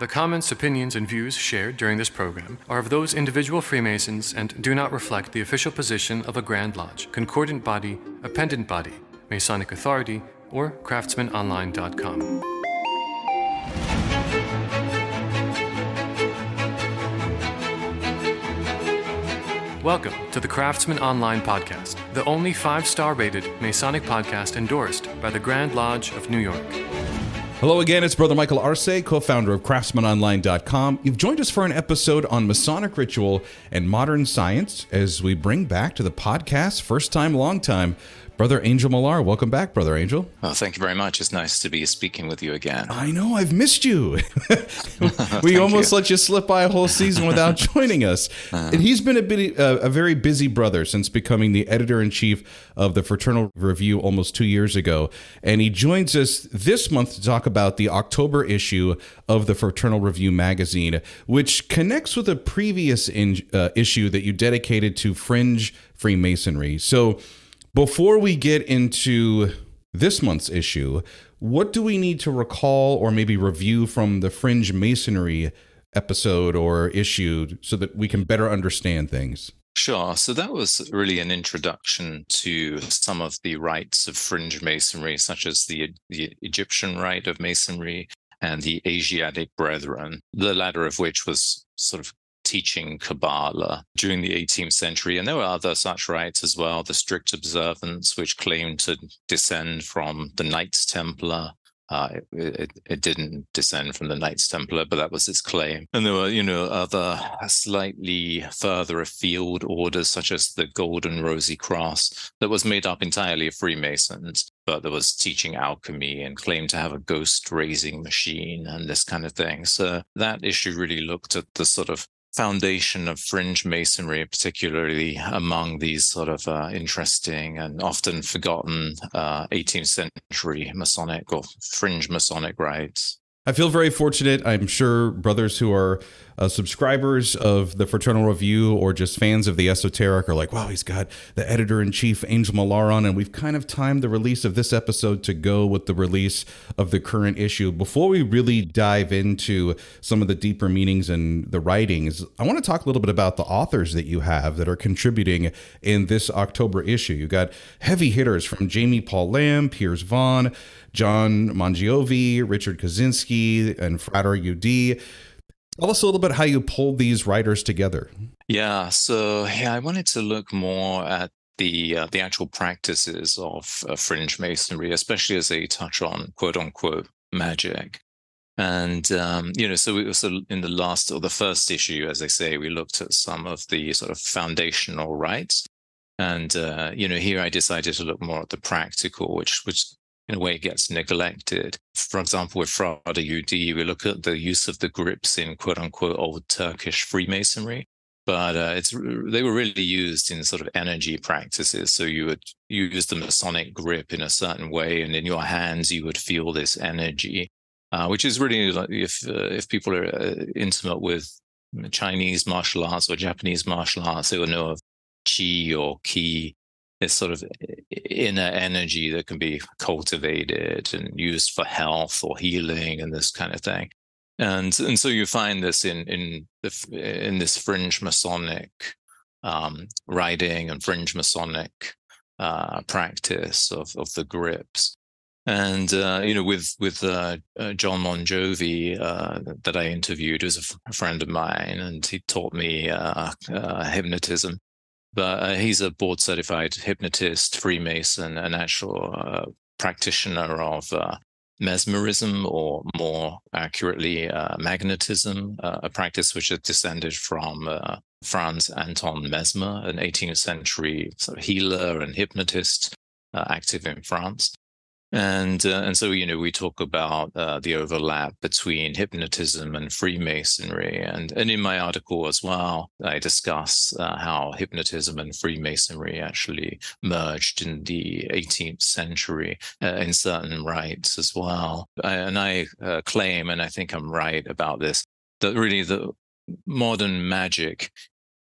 The comments, opinions, and views shared during this program are of those individual Freemasons and do not reflect the official position of a Grand Lodge, concordant body, appendant body, Masonic Authority, or CraftsmenOnline.com. Welcome to the Craftsmen Online Podcast, the only five star rated Masonic podcast endorsed by the Grand Lodge of New York. Hello again, it's Brother Michael Arce, co founder of CraftsmenOnline.com. You've joined us for an episode on Masonic ritual and modern science as we bring back to the podcast, first time, long time, Brother Angel Millar. Welcome back, Brother Angel. Well, thank you very much. It's nice to be speaking with you again. I know, I've missed you. we almost you. let you slip by a whole season without joining us. Uh, and he's been a, bit, uh, a very busy brother since becoming the editor in chief of the Fraternal Review almost two years ago. And he joins us this month to talk about the October issue of the Fraternal Review magazine, which connects with a previous in, uh, issue that you dedicated to fringe Freemasonry. So, before we get into this month's issue, what do we need to recall or maybe review from the Fringe Masonry episode or issue so that we can better understand things? Sure. So that was really an introduction to some of the rites of fringe masonry, such as the, the Egyptian rite of masonry and the Asiatic Brethren, the latter of which was sort of teaching Kabbalah during the 18th century. And there were other such rites as well, the strict observance, which claimed to descend from the Knights Templar. Uh, it, it, it, didn't descend from the Knights Templar, but that was its claim. And there were, you know, other slightly further afield orders, such as the Golden Rosy Cross, that was made up entirely of Freemasons, but there was teaching alchemy and claimed to have a ghost raising machine and this kind of thing. So that issue really looked at the sort of foundation of fringe masonry, particularly among these sort of uh, interesting and often forgotten uh, 18th century Masonic or fringe Masonic rites. I feel very fortunate. I'm sure brothers who are uh, subscribers of the Fraternal Review or just fans of the esoteric are like, wow, he's got the editor in chief, Angel Millar, on. And we've kind of timed the release of this episode to go with the release of the current issue. Before we really dive into some of the deeper meanings and the writings, I want to talk a little bit about the authors that you have that are contributing in this October issue. You got heavy hitters from Jaime Paul Lamb, Piers Vaughan. John Mongiovi, Richard Kaczynski, and Frater UD. Tell us a little bit how you pulled these writers together. Yeah, so yeah, I wanted to look more at the uh, the actual practices of uh, fringe masonry, especially as they touch on quote unquote magic. And um, you know, so it was in the last or the first issue, as I say, we looked at some of the sort of foundational rites, and uh, you know, here I decided to look more at the practical, which which in a way it gets neglected. For example, with Frater UD, we look at the use of the grips in quote unquote old Turkish Freemasonry, but uh, it's they were really used in sort of energy practices. So you would use the Masonic grip in a certain way, and in your hands you would feel this energy, uh, which is really like if uh, if people are uh, intimate with Chinese martial arts or Japanese martial arts, they will know of chi or ki this sort of inner energy that can be cultivated and used for health or healing and this kind of thing. And and so you find this in in the in this fringe Masonic um, writing and fringe Masonic uh, practice of of the grips. And uh, you know, with with uh, uh John Mongiovi uh, that I interviewed, who's a, f- a friend of mine, and he taught me uh, hypnotism but uh, he's a board certified hypnotist, Freemason, an actual uh, practitioner of uh, mesmerism, or more accurately, uh, magnetism, uh, a practice which has descended from uh, Franz Anton Mesmer, an 18th century sort of healer and hypnotist active in France. And uh, and so you know we talk about uh, the overlap between hypnotism and Freemasonry, and and in my article as well, I discuss uh, how hypnotism and Freemasonry actually merged in the 18th century uh, in certain rites as well. and I uh, claim, and I think I'm right about this, that really the modern magic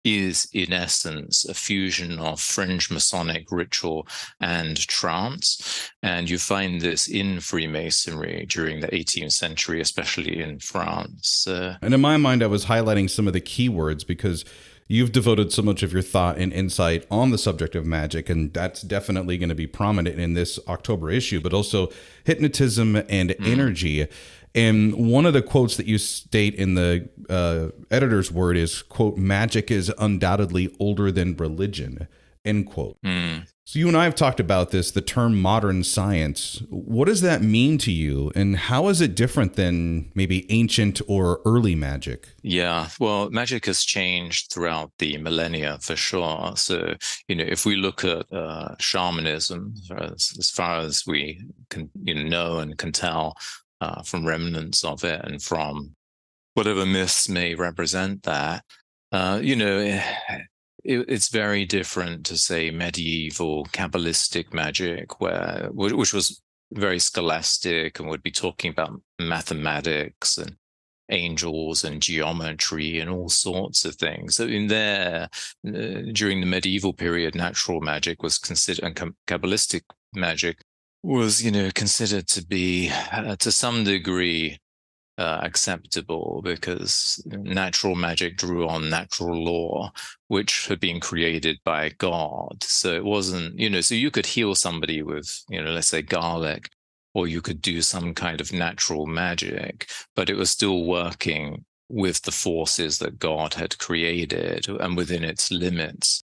is in essence a fusion of fringe Masonic ritual and trance. And you find this in Freemasonry during the 18th century, especially in France. Uh, and in my mind, I was highlighting some of the keywords because you've devoted so much of your thought and insight on the subject of magic, and that's definitely going to be prominent in this October issue, but also hypnotism and mm. energy. And one of the quotes that you state in the uh, editor's word is, quote, magic is undoubtedly older than religion, end quote. Mm. So you and I have talked about this, the term modern science. What does that mean to you? And how is it different than maybe ancient or early magic? Yeah, well, magic has changed throughout the millennia for sure. So, you know, if we look at uh, shamanism, as, as, far as we can you know, know and can tell, uh, from remnants of it and from whatever myths may represent that. Uh, you know, eh, it, it's very different to say medieval Kabbalistic magic, where which was very scholastic and would be talking about mathematics and angels and geometry and all sorts of things. So in there, uh, during the medieval period, natural magic was considered, and Kabbalistic magic was, you know, considered to be uh, to some degree uh, acceptable because natural magic drew on natural law, which had been created by God. So it wasn't, you know, so you could heal somebody with, you know, let's say garlic, or you could do some kind of natural magic, but it was still working with the forces that God had created and within its limits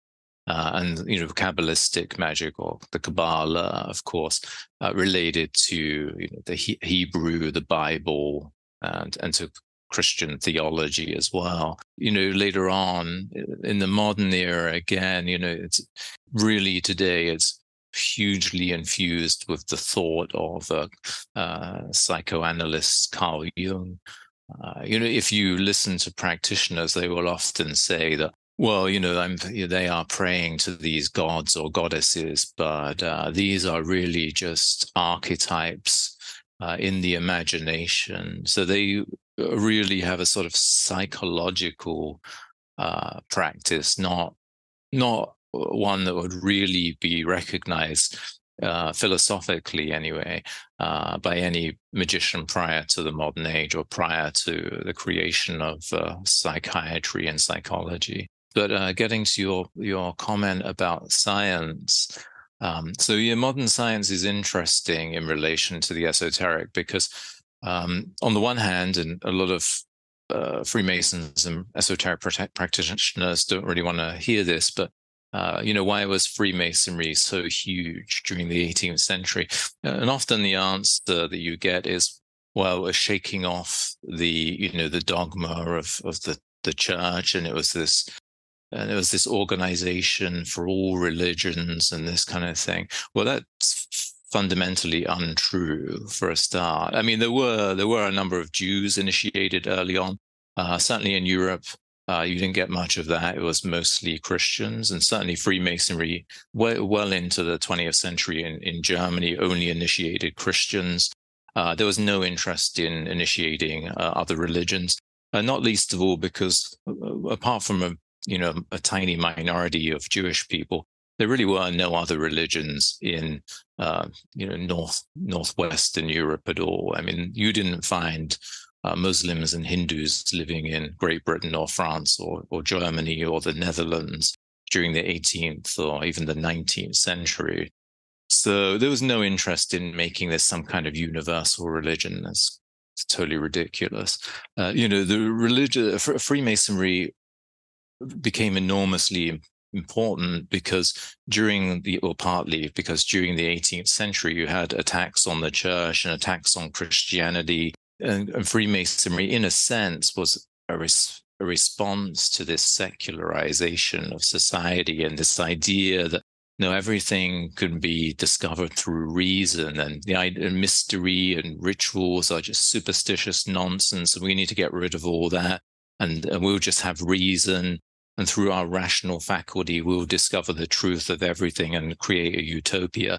uh, and you know Kabbalistic magic or the Kabbalah, of course, uh, related to you know, the he- Hebrew, the Bible, and and to Christian theology as well. You know, later on in the modern era, again, you know, it's really today it's hugely infused with the thought of a uh, psychoanalyst Carl Jung. Uh, you know, if you listen to practitioners, they will often say that well, you know, I'm, they are praying to these gods or goddesses, but uh, these are really just archetypes uh, in the imagination. So they uh, really have a sort of psychological uh, practice, not not one that would really be recognized uh, philosophically anyway, uh, by any magician prior to the modern age or prior to the creation of uh, psychiatry and psychology. But uh, getting to your your comment about science, um, so yeah, modern science is interesting in relation to the esoteric because, um, on the one hand, and a lot of uh, Freemasons and esoteric practitioners don't really want to hear this, but uh, you know, why was Freemasonry so huge during the 18th century? And often the answer that you get is, well, we're shaking off the, you know, the dogma of of the the church, and it was this and there was this organization for all religions and this kind of thing. Well, that's fundamentally untrue for a start. I mean, there were there were a number of Jews initiated early on. Uh, certainly in Europe, uh, you didn't get much of that. It was mostly Christians, and certainly Freemasonry, well, well into the 20th century in, in Germany, only initiated Christians. Uh, there was no interest in initiating uh, other religions, uh, not least of all because, uh, apart from a you know, a tiny minority of Jewish people. There really were no other religions in, uh, you know, North Northwestern Europe at all. I mean, you didn't find uh, Muslims and Hindus living in Great Britain or France or, or Germany or the Netherlands during the 18th or even the 19th century. So there was no interest in making this some kind of universal religion. That's totally ridiculous. Uh, you know, the religion, Freemasonry became enormously important because during the or partly because during the 18th century you had attacks on the church and attacks on christianity and, and freemasonry in a sense was a, res, a response to this secularization of society and this idea that you know, everything can be discovered through reason and the idea, mystery and rituals are just superstitious nonsense and we need to get rid of all that and, and we'll just have reason and through our rational faculty, we'll discover the truth of everything and create a utopia.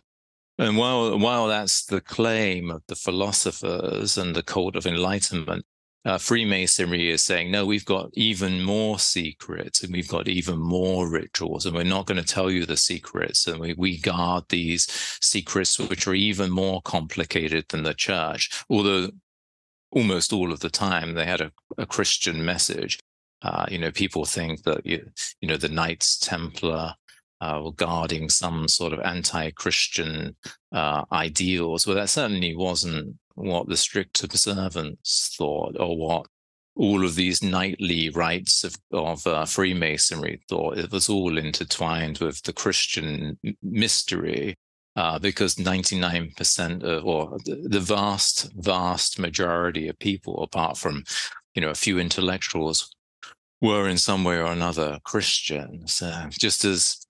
And while, while that's the claim of the philosophers and the cult of enlightenment, uh, Freemasonry is saying, no, we've got even more secrets and we've got even more rituals, and we're not going to tell you the secrets. And we, we guard these secrets, which are even more complicated than the church, although almost all of the time they had a, a Christian message. Uh, you know, people think that, you, you know, the Knights Templar uh, were guarding some sort of anti-Christian uh, ideals. Well, that certainly wasn't what the strict observance thought or what all of these knightly rites of, of uh, Freemasonry thought. It was all intertwined with the Christian mystery. Uh, because 99% of, or the vast, vast majority of people, apart from, you know, a few intellectuals, were in some way or another Christians. Uh, just as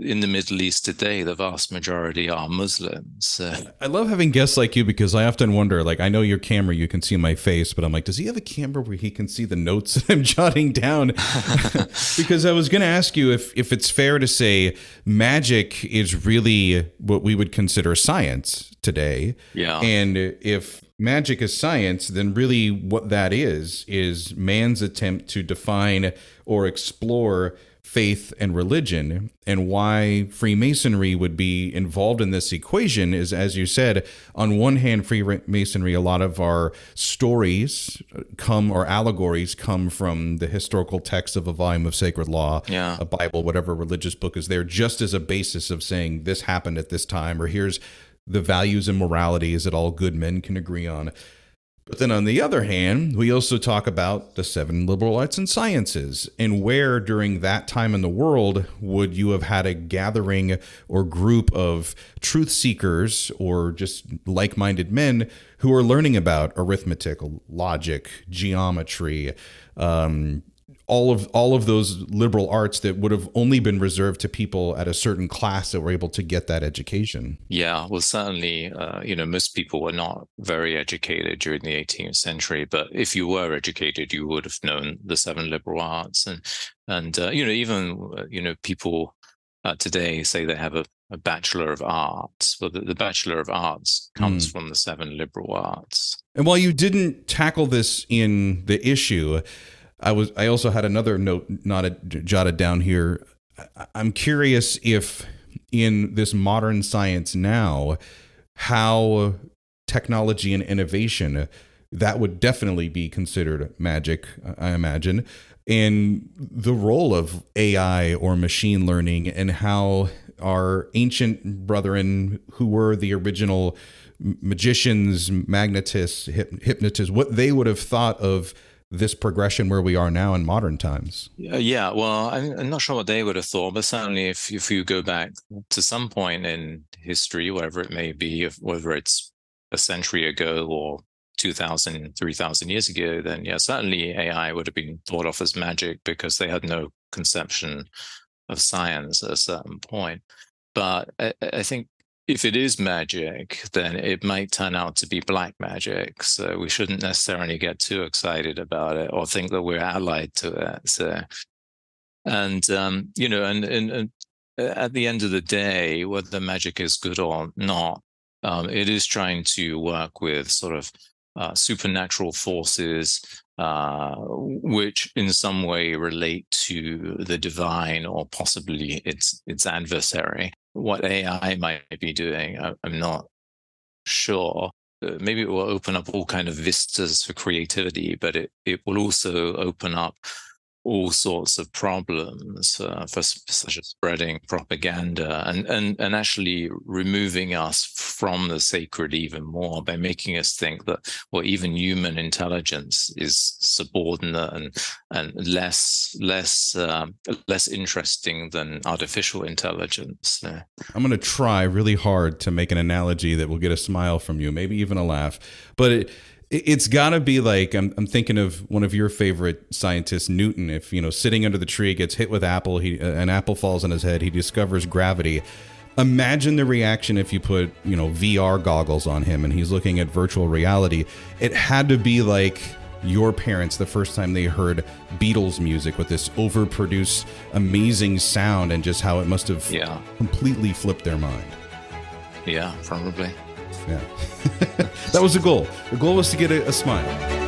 in the Middle East today, the vast majority are Muslims. Uh, I love having guests like you because I often wonder, like, I know your camera, you can see my face, but I'm like, does he have a camera where he can see the notes that I'm jotting down? because I was going to ask you if, if it's fair to say magic is really what we would consider science today. Yeah. And if magic is science, then really what that is, is man's attempt to define or explore faith and religion and why freemasonry would be involved in this equation is as you said on one hand freemasonry a lot of our stories come or allegories come from the historical text of a volume of sacred law yeah. a bible whatever religious book is there just as a basis of saying this happened at this time or here's the values and moralities that all good men can agree on. But then on the other hand, we also talk about the seven liberal arts and sciences and where during that time in the world would you have had a gathering or group of truth seekers or just like minded men who are learning about arithmetic, logic, geometry, um, all of all of those liberal arts that would have only been reserved to people at a certain class that were able to get that education. Yeah, well, certainly, uh, you know, most people were not very educated during the 18th century, but if you were educated, you would have known the seven liberal arts, and and uh, you know, even uh, you know, people uh, today say they have a, a bachelor of arts, but the, the bachelor of arts comes mm. from the seven liberal arts. And while you didn't tackle this in the issue I was I also had another note not jotted down here. I'm curious if in this modern science now how technology and innovation that would definitely be considered magic i imagine and the role of ai or machine learning and how our ancient brethren who were the original magicians magnetists hypnotists what they would have thought of this progression where we are now in modern times. Uh, yeah, well, I'm not sure what they would have thought, but certainly if if you go back to some point in history, whatever it may be, whether it's a century ago or 2,000, 3,000 years ago, then yeah, certainly AI would have been thought of as magic because they had no conception of science at a certain point. But I, I think if it is magic, then it might turn out to be black magic. So we shouldn't necessarily get too excited about it or think that we're allied to it. So, and um, you know, and, and, and uh, at the end of the day, whether magic is good or not, um, it is trying to work with sort of uh, supernatural forces, uh, which in some way relate to the divine or possibly its its adversary what AI might be doing, I'm not sure. Uh, maybe it will open up all kind of vistas for creativity, but it, it will also open up all sorts of problems uh, for such as spreading propaganda and, and and actually removing us from the sacred even more by making us think that well even human intelligence is subordinate and and less less um, less interesting than artificial intelligence. I'm going to try really hard to make an analogy that will get a smile from you maybe even a laugh but it, it's got to be like I'm, I'm thinking of one of your favorite scientists newton. If you know sitting under the tree gets hit with apple he an apple falls on his head he discovers gravity. Imagine the reaction if you put you know vr goggles on him and he's looking at virtual reality. It had to be like your parents the first time they heard beatles music with this overproduced amazing sound and just how it must have yeah. completely flipped their mind. Yeah probably yeah. that was the goal. The goal was to get a, a smile.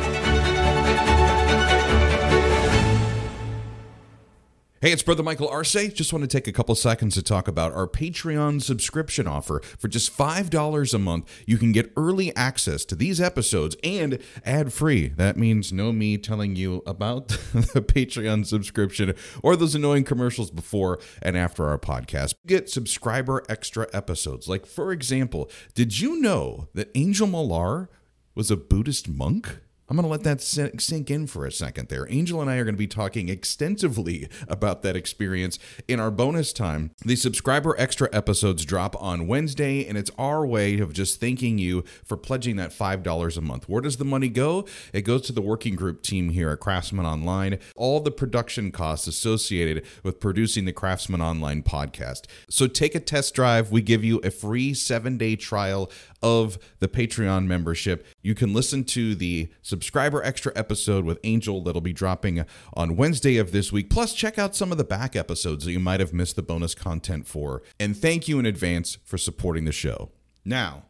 Hey, it's Brother Michael Arce. Just want to take a couple seconds to talk about our Patreon subscription offer. For just $5 a month, you can get early access to these episodes and ad free. That means no me telling you about the Patreon subscription or those annoying commercials before and after our podcast. Get subscriber extra episodes. Like, for example, did you know that Angel Millar was a Buddhist monk? I'm going to let that sink in for a second there. Angel and I are going to be talking extensively about that experience in our bonus time. The subscriber extra episodes drop on Wednesday, and it's our way of just thanking you for pledging that $5 a month. Where does the money go? It goes to the working group team here at Craftsmen Online, all the production costs associated with producing the Craftsmen Online podcast. So take a test drive. We give you a free seven day trial of the Patreon membership. You can listen to the subscriber extra episode with Angel that'll be dropping on Wednesday of this week. Plus, check out some of the back episodes that you might have missed the bonus content for. And thank you in advance for supporting the show. Now,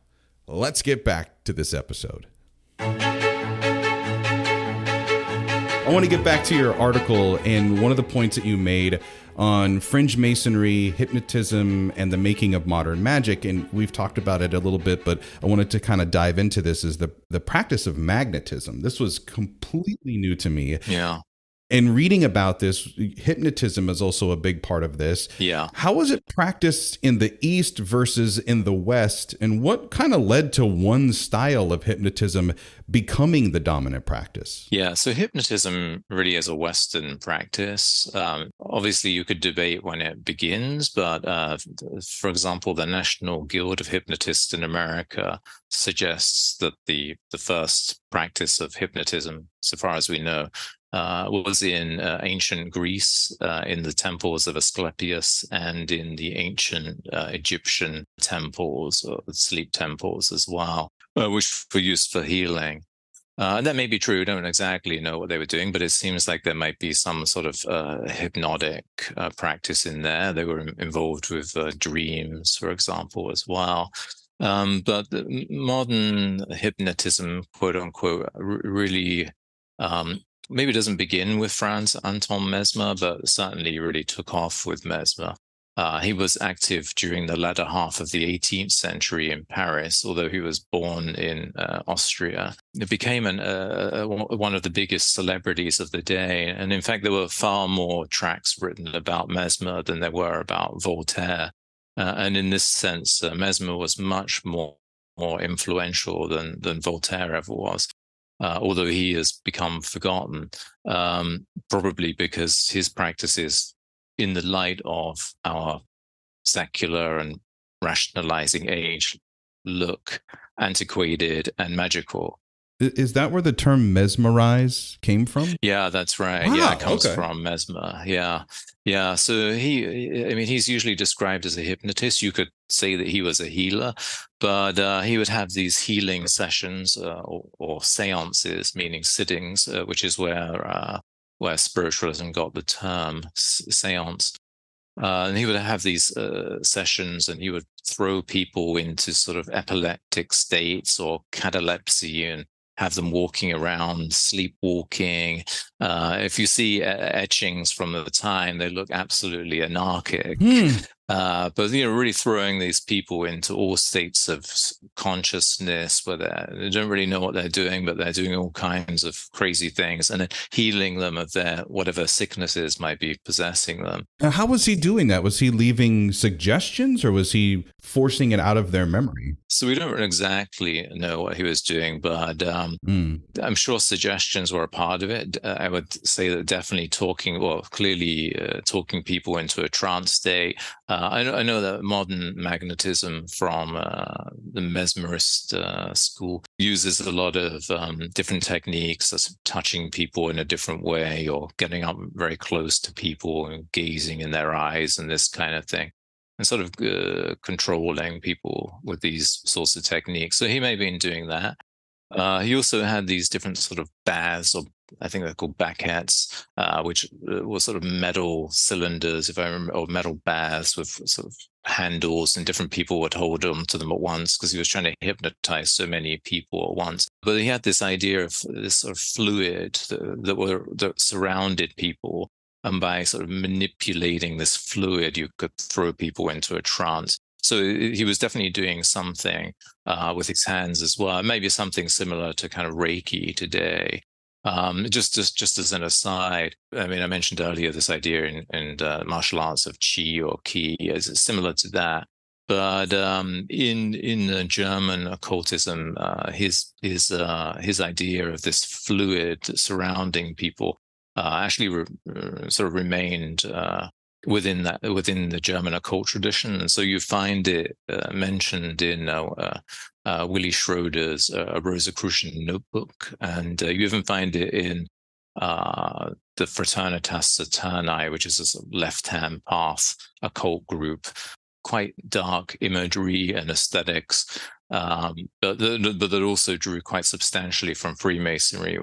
let's get back to this episode. I want to get back to your article and one of the points that you made on fringe masonry, hypnotism, and the making of modern magic. And we've talked about it a little bit, but I wanted to kind of dive into this is the the practice of magnetism. This was completely new to me. Yeah in reading about this, hypnotism is also a big part of this. Yeah. How was it practiced in the East versus in the West? And what kind of led to one style of hypnotism becoming the dominant practice? Yeah. So, hypnotism really is a Western practice. Um, obviously, you could debate when it begins, but uh, for example, the National Guild of Hypnotists in America suggests that the, the first practice of hypnotism, so far as we know, uh, was in uh, ancient Greece, uh, in the temples of Asclepius, and in the ancient uh, Egyptian temples, or sleep temples as well, uh, which were used for healing. Uh, and that may be true. We don't exactly know what they were doing, but it seems like there might be some sort of hypnotic practice in there. They were involved with dreams, for example, as well. Um, but modern hypnotism, quote unquote, r- really um, maybe it doesn't begin with Franz Anton Mesmer, but certainly really took off with Mesmer. Uh, he was active during the latter half of the 18th century in Paris, although he was born in uh, Austria. It became an, uh, one of the biggest celebrities of the day. And in fact, there were far more tracks written about Mesmer than there were about Voltaire. Uh, and in this sense, uh, Mesmer was much more, more influential than, than Voltaire ever was uh, although he has become forgotten, um, probably because his practices, in the light of our secular and rationalizing age, look antiquated and magical. Is that where the term mesmerize came from? Yeah, that's right. Wow, yeah, it comes okay. from mesmer. Yeah. Yeah. So he, I mean, he's usually described as a hypnotist. You could say that he was a healer, but uh, he would have these healing sessions uh, or, or, seances, meaning sittings, uh, which is where uh, where spiritualism got the term seance. Uh, and he would have these uh, sessions and he would throw people into sort of epileptic states or catalepsy and have them walking around, sleepwalking. Uh, if you see etchings from the time, they look absolutely anarchic. Mm. Uh, but you know, really throwing these people into all states of consciousness where they don't really know what they're doing, but they're doing all kinds of crazy things, and then healing them of their whatever sicknesses might be possessing them. Now, how was he doing that? Was he leaving suggestions, or was he forcing it out of their memory? So we don't exactly know what he was doing, but um, mm. I'm sure suggestions were a part of it. Uh, I would say that definitely talking, well, clearly uh, talking people into a trance state. Uh, I, know, I, know that modern magnetism from uh, the mesmerist uh, school uses a lot of um, different techniques, as touching people in a different way or getting up very close to people and gazing in their eyes and this kind of thing. And sort of uh, controlling people with these sorts of techniques. So he may have been doing that. Uh, he also had these different sort of baths or I think they're called baquets, uh, which uh, were sort of metal cylinders, if I remember, or metal baths with sort of handles, and different people would hold on to them at once because he was trying to hypnotize so many people at once. But he had this idea of this sort of fluid that, that were that surrounded people, and by sort of manipulating this fluid, you could throw people into a trance. So he was definitely doing something uh, with his hands as well. Maybe something similar to kind of Reiki today. Um, just, just, just as an aside, I mean, I mentioned earlier this idea in, in uh, martial arts of qi or ki is similar to that. But um, in in German occultism, uh, his his uh, his idea of this fluid surrounding people uh, actually re- uh, sort of remained uh, within that within the German occult tradition, and so you find it uh, mentioned in uh, uh, Schrödter's uh, Rosicrucian Notebook, and you even find it in the Fraternitas Saturni, which is a left-hand path occult group. Quite dark imagery and aesthetics, um, but, the, but that also drew quite substantially from Freemasonry,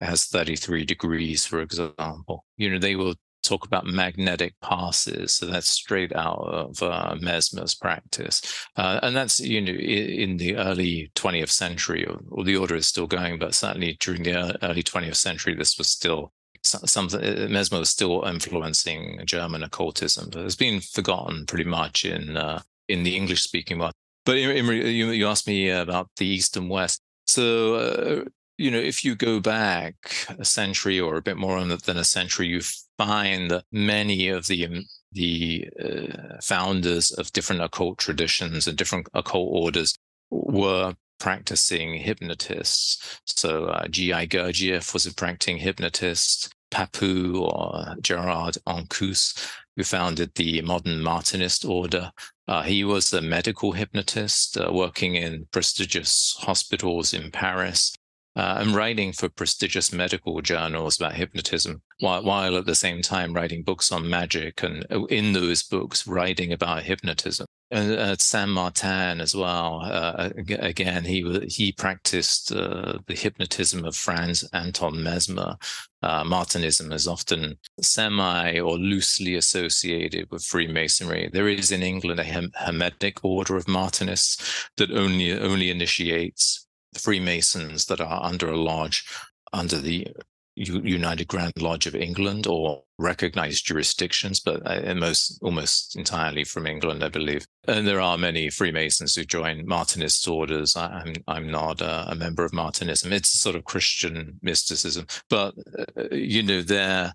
It has 33 degrees, for example. You know, they will talk about magnetic passes. So that's straight out of uh, Mesmer's practice. Uh, and that's, you know, in, the early 20th century, or, or, the order is still going, but certainly during the early 20th century, this was still something, uh, Mesmer was still influencing German occultism. But it's been forgotten pretty much in, uh, in the English speaking world. But in, in, you, you asked me about the East and West. So uh, you know, if you go back a century or a bit more than a century, you find that many of the um, the uh, founders of different occult traditions and different occult orders were practicing hypnotists. So uh, G.I. Gurdjieff was a practicing hypnotist. Papus or Gerard Encausse, who founded the modern Martinist order. Uh, he was a medical hypnotist uh, working in prestigious hospitals in Paris uh, and writing for prestigious medical journals about hypnotism, while, while at the same time writing books on magic, and uh, in those books writing about hypnotism. And uh, Saint Martin as well. Uh, again, he he practiced uh, the hypnotism of Franz Anton Mesmer. Uh, Martinism is often semi or loosely associated with Freemasonry. There is in England a Hermetic order of Martinists that only only initiates Freemasons that are under a lodge, under the United Grand Lodge of England or recognized jurisdictions, but uh, most almost entirely from England, I believe. And there are many Freemasons who join Martinist orders. I, am I'm not a, a, member of Martinism. It's a sort of Christian mysticism, but uh, you know their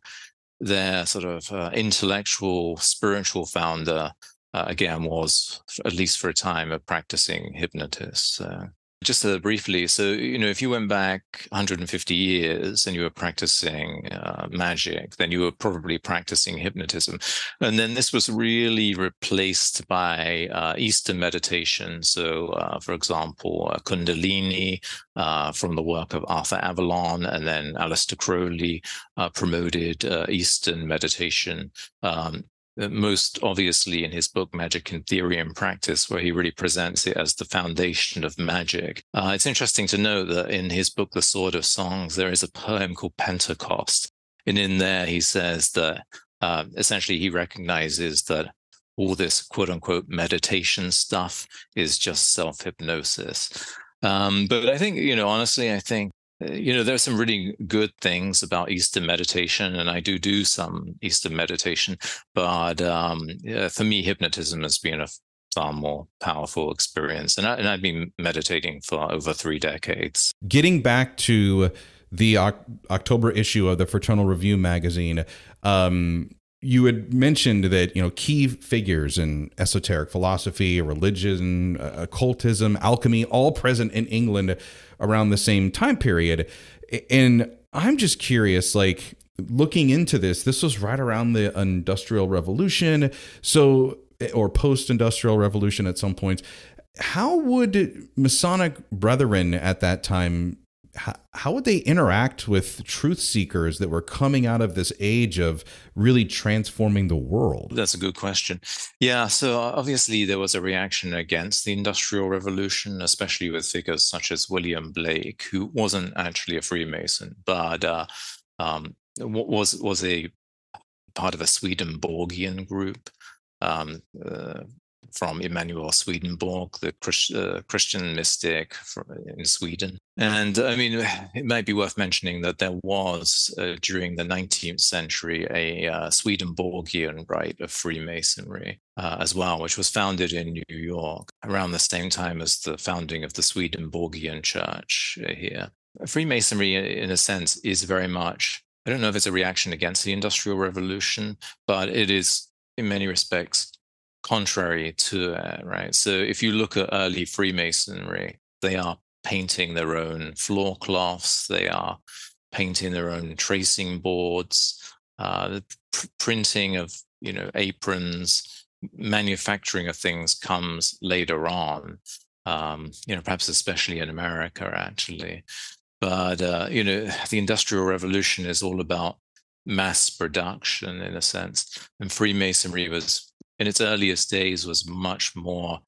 their sort of uh, intellectual, spiritual founder uh, again was at least for a time a practicing hypnotist. Just uh, briefly, so you know, if you went back 150 years and you were practicing uh, magic, then you were probably practicing hypnotism, and then this was really replaced by uh, Eastern meditation. So, uh, for example, uh, Kundalini uh, from the work of Arthur Avalon, and then Aleister Crowley promoted Eastern meditation. Um, most obviously in his book Magic in Theory and Practice, where he really presents it as the foundation of magic. Uh, it's interesting to note that in his book, The Sword of Songs, there is a poem called Pentecost. And in there, he says that uh, essentially he recognizes that all this quote unquote meditation stuff is just self hypnosis. Um, but I think, you know, honestly, I think uh, you know, there's some really good things about Eastern meditation, and I do do some Eastern meditation. But um, yeah, for me, hypnotism has been a far more powerful experience, and, I, and I've been meditating for over three decades. Getting back to the October issue of the Fraternal Review magazine, um, you had mentioned that you know key figures in esoteric philosophy, religion, uh, occultism, alchemy, all present in England around the same time period. And I'm just curious, like looking into this, this was right around the Industrial Revolution, so or post-industrial revolution at some point. How would Masonic brethren at that time how, how would they interact with truth seekers that were coming out of this age of really transforming the world? That's a good question. Yeah, so obviously there was a reaction against the Industrial Revolution, especially with figures such as William Blake, who wasn't actually a Freemason, but uh, um, was was a part of a Swedenborgian group. Um, uh, from Emanuel Swedenborg, the Christ, uh, Christian mystic from, in Sweden. And I mean, it might be worth mentioning that there was uh, during the 19th century a uh, Swedenborgian rite of Freemasonry uh, as well, which was founded in New York around the same time as the founding of the Swedenborgian Church here. Freemasonry, in a sense, is very much I don't know if it's a reaction against the Industrial Revolution, but it is in many respects contrary to it, right? So if you look at early Freemasonry, they are painting their own floor cloths, they are painting their own tracing boards, uh, the pr- printing of you know aprons, manufacturing of things comes later on. Um, you know, perhaps especially in America, actually. But uh, you know, the Industrial Revolution is all about mass production in a sense, and Freemasonry was in its earliest days was much more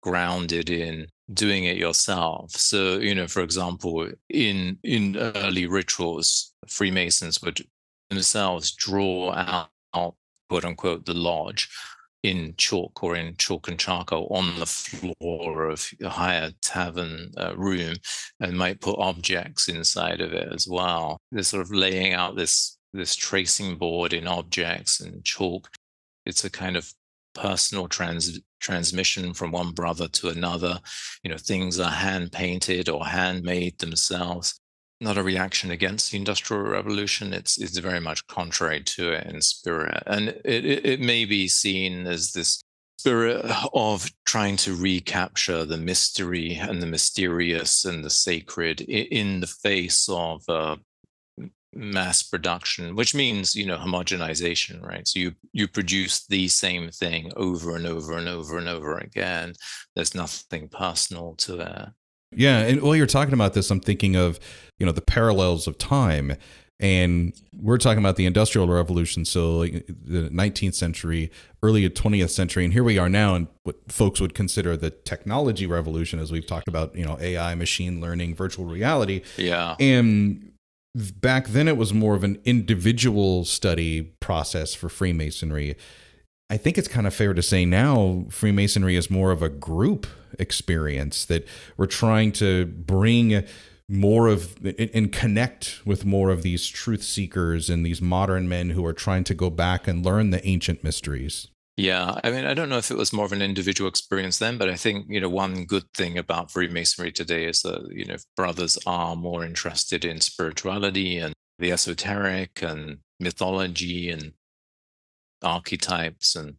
grounded in doing it yourself. So, you know, for example, in in early rituals, Freemasons would themselves draw out, out quote unquote the lodge in chalk or in chalk and charcoal on the floor of a higher tavern uh, room and might put objects inside of it as well. They're sort of laying out this this tracing board in objects and chalk. It's a kind of personal trans transmission from one brother to another. You know, things are hand painted or handmade themselves. Not a reaction against the Industrial Revolution. It's it's very much contrary to it in spirit, and it it, it may be seen as this spirit of trying to recapture the mystery and the mysterious and the sacred in the face of uh, mass production which means you know homogenization right? So you you produce the same thing over and over and over and over again. There's nothing personal to it yeah and while you're talking about this i'm thinking of you know the parallels of time. And we're talking about the industrial revolution so the 19th century early 20th century and here we are now in what folks would consider the technology revolution as we've talked about you know ai machine learning virtual reality. Yeah. And back then it was more of an individual study process for Freemasonry. I think it's kind of fair to say now Freemasonry is more of a group experience that we're trying to bring more of and connect with more of these truth seekers and these modern men who are trying to go back and learn the ancient mysteries. Yeah, I mean, I don't know if it was more of an individual experience then, but I think you know one good thing about Freemasonry today is that you know brothers are more interested in spirituality and the esoteric and mythology and archetypes and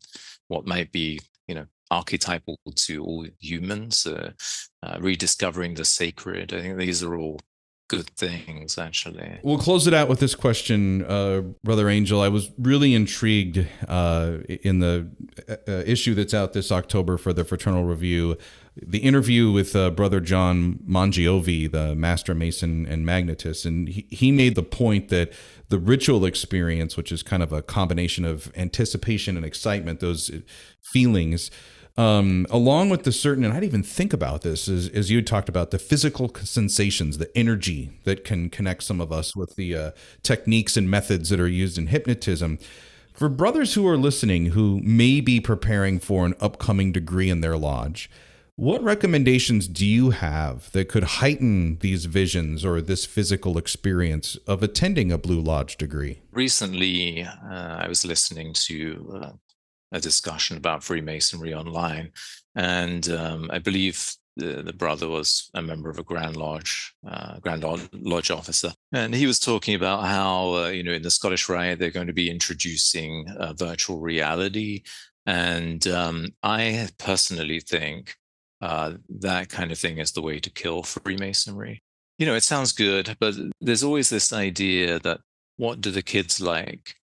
what might be you know archetypal to all humans, uh, uh, rediscovering the sacred. I think these are all good things actually. We'll close it out with this question uh, brother angel. I was really intrigued uh, in the uh, uh issue that's out this october for the fraternal review the interview with uh, brother john mongiovi the master mason and magnetist and he, he made the point that the ritual experience which is kind of a combination of anticipation and excitement those feelings um, along with the certain, and I didn't even think about this, as, as you talked about the physical sensations, the energy that can connect some of us with the uh, techniques and methods that are used in hypnotism. For brothers who are listening who may be preparing for an upcoming degree in their lodge, what recommendations do you have that could heighten these visions or this physical experience of attending a Blue Lodge degree? Recently, uh, I was listening to uh, a discussion about Freemasonry online, and um, I believe the, the brother was a member of a Grand Lodge, uh, Grand Lodge officer, and he was talking about how uh, you know in the Scottish Rite they're going to be introducing uh, virtual reality, and um, I personally think uh, that kind of thing is the way to kill Freemasonry. You know, it sounds good, but there's always this idea that what do the kids like?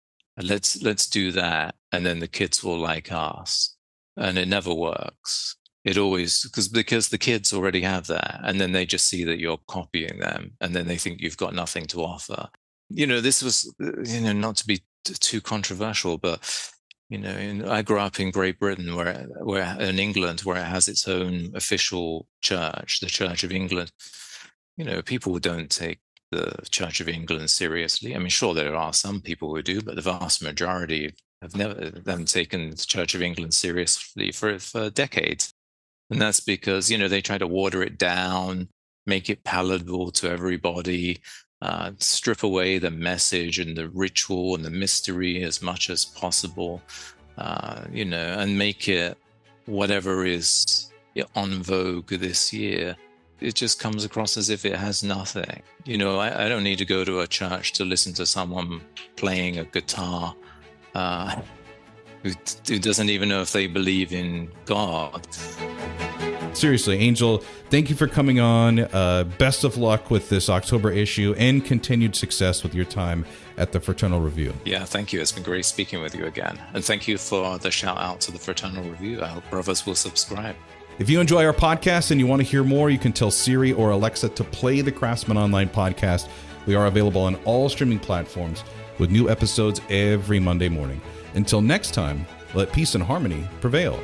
let's let's do that and then the kids will like us and it never works. It always because because the kids already have that and then they just see that you're copying them and then they think you've got nothing to offer. You know this was uh, you know not to be t- too controversial but you know in, i grew up in great britain where where in england where it has its own official church the church of england. You know people don't take the Church of England seriously. I mean, sure, there are some people who do, but the vast majority have never haven't taken the Church of England seriously for, for decades. And that's because, you know, they try to water it down, make it palatable to everybody, uh, strip away the message and the ritual and the mystery as much as possible, uh, you know, and make it whatever is on vogue this year. It just comes across as if it has nothing. You know, I, I don't need to go to a church to listen to someone playing a guitar uh, who, who doesn't even know if they believe in God seriously, Angel, thank you for coming on. Uh, best of luck with this October issue and continued success with your time at the Fraternal Review. Yeah, thank you. It's been great speaking with you again. And thank you for the shout out to the Fraternal Review. I hope brothers will subscribe. If you enjoy our podcast and you want to hear more, you can tell Siri or Alexa to play the Craftsmen Online podcast. We are available on all streaming platforms with new episodes every Monday morning. Until next time, let peace and harmony prevail.